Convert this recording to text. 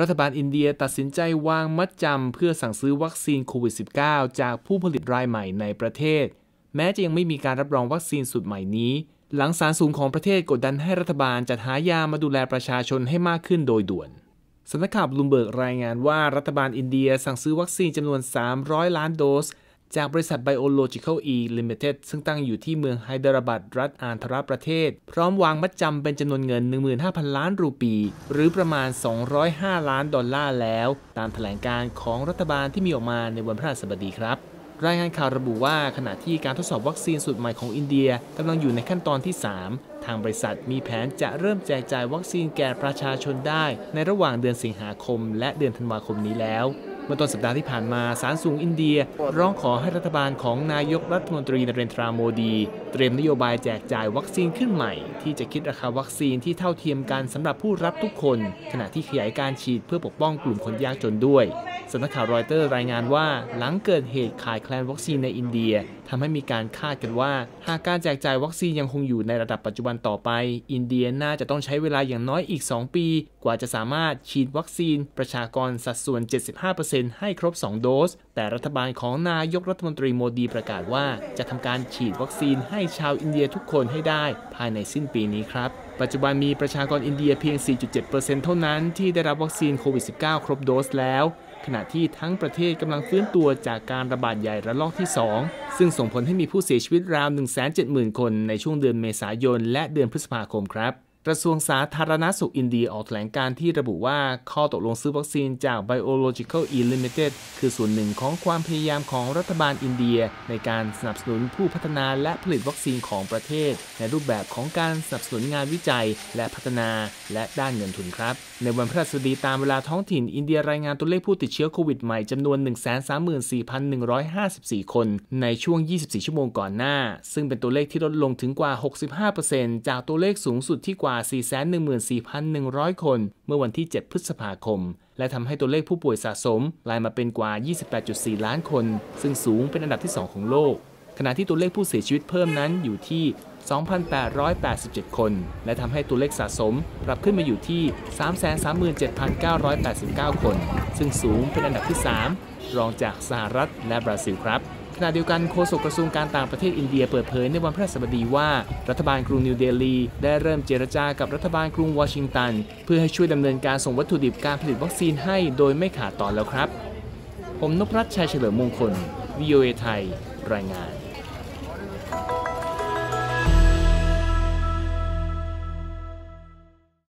รัฐบาลอินเดียตัดสินใจวางมัดจำเพื่อสั่งซื้อวัคซีนโควิด -19 จากผู้ผลิตรายใหม่ในประเทศ แม้จะยังไม่มีการรับรองวัคซีนชุดใหม่นี้ หลังศาลสูงของประเทศกดดันให้รัฐบาลจัดหายามาดูแลประชาชนให้มากขึ้นโดยด่วนสำนักข่าวบลูมเบิร์กรายงานว่ารัฐบาลอินเดียสั่งซื้อวัคซีนจำนวน 300 ล้านโดส จากบริษัท Biological E Limited ซึ่งตั้งอยู่ที่เมืองไฮเดรบัดรัฐอานธรประเทศ พร้อมวางมัดจำเป็นจำนวนเงิน 15,000 ล้านรูปี หรือประมาณ 205 ล้านดอลลาร์แล้ว ตามแถลงการของรัฐบาลที่มีออกมาในวันพฤหัสบดีครับรายงานข่าวระบุว่าขณะที่การทดสอบวัคซีนสูตรใหม่ของอินเดียกำลังอยู่ในขั้นตอนที่ 3 ทางบริษัทมีแผนจะเริ่มแจกจ่ายวัคซีนแก่ประชาชนได้ ในระหว่างเดือนสิงหาคม และเดือนธันวาคมนี้แล้ว เมื่อต้นสัปดาห์ที่ผ่านมาศาลสูงอินเดีย ร้องขอให้รัฐบาลของนายกรัฐมนตรีนเรนทราโมดี เตรียมนโยบายแจกจ่ายวัคซีนขึ้นใหม่ ที่จะคิดราคาวัคซีนที่เท่าเทียมกันสำหรับผู้รับทุกคน ขณะที่ขยายการฉีดเพื่อปกป้องกลุ่มคนยากจนด้วยสำนักข่าวรอยเตอร์รายงานว่า หลังเกิดเหตุขาดแคลนวัคซีนในอินเดียทำให้มีการคาดกันว่า หากการแจกจ่ายวัคซีนยังคงอยู่ในระดับปัจจุบันต่อไป อินเดียน่าจะต้องใช้เวลาอย่างน้อยอีก 2 ปี กว่าจะสามารถฉีดวัคซีนประชากรสัดส่วน 75%ให้ครบ 2 โดส แต่รัฐบาลของนายกรัฐมนตรีโมดีประกาศว่าจะทำการฉีดวัคซีนให้ชาวอินเดียทุกคนให้ได้ ภายในสิ้นปีนี้ครับ ปัจจุบันมีประชากรอินเดียเพียง 4.7%เท่านั้นที่ได้รับวัคซีนโควิด -19 ครบโดสแล้วขณะที่ทั้งประเทศกำลังฟื้นตัวจากการระบาดใหญ่ระลอกที่ 2 ซึ่งส่งผลให้มีผู้เสียชีวิตราว 170,000 คนในช่วงเดือนเมษายนและเดือนพฤษภาคมครับ กระทรวงสาธารณสุขอินเดียออกแถลงการณ์ที่ระบุว่าข้อตกลงซื้อวัคซีนจาก Biological E Limited คือส่วนหนึ่งของความพยายามของรัฐบาลอินเดีย ในการสนับสนุนผู้พัฒนาและผลิตวัคซีนของประเทศ ในรูปแบบของการสนับสนุนงานวิจัยและพัฒนาและด้านเงินทุนครับ ในวันพฤหัสบดีตามเวลาท้องถิ่นอินเดียรายงานตัวเลขผู้ติดเชื้อโควิดใหม่จำนวน 134,154 คน ในช่วง 24 ชั่วโมงก่อนหน้า ซึ่งเป็นตัวเลขที่ลดลงถึงกว่า 65%จากตัวเลขสูงสุดที่กว่า414,100 คน เมื่อวันที่ 7 พฤษภาคม และทำให้ตัวเลขผู้ป่วยสะสมลายมาเป็นกว่า 28.4 ล้านคน ซึ่งสูงเป็นอันดับที่ 2 ของโลก ขณะที่ตัวเลขผู้เสียชีวิตเพิ่มนั้นอยู่ที่ 2,887 คน และทำให้ตัวเลขสะสมปรับขึ้นมาอยู่ที่ 337,989 คน ซึ่งสูงเป็นอันดับที่ 3 รองจากสหรัฐและบราซิลครับ ขณะเดียวกันโฆษกกระทรวงการต่างประเทศอินเดียเปิดเผยในวันพฤหัสบดีว่า รัฐบาลกรุงนิวเดลีได้เริ่มเจรจากับรัฐบาลกรุงวอชิงตัน เพื่อให้ช่วยดำเนินการส่งวัตถุดิบการผลิตวัคซีนให้โดยไม่ขาดตอนแล้วครับ ผมนพรัตน์ชัยเฉลิมมงคล VOA ไทย รายงาน